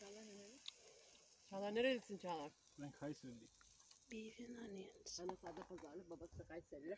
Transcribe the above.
Çağlar nereli? Çağlar nerelisin Çağlar? Ben Kayseriliyim. Beef'in onions. Anası Adapazarlı, babası da Kayserili.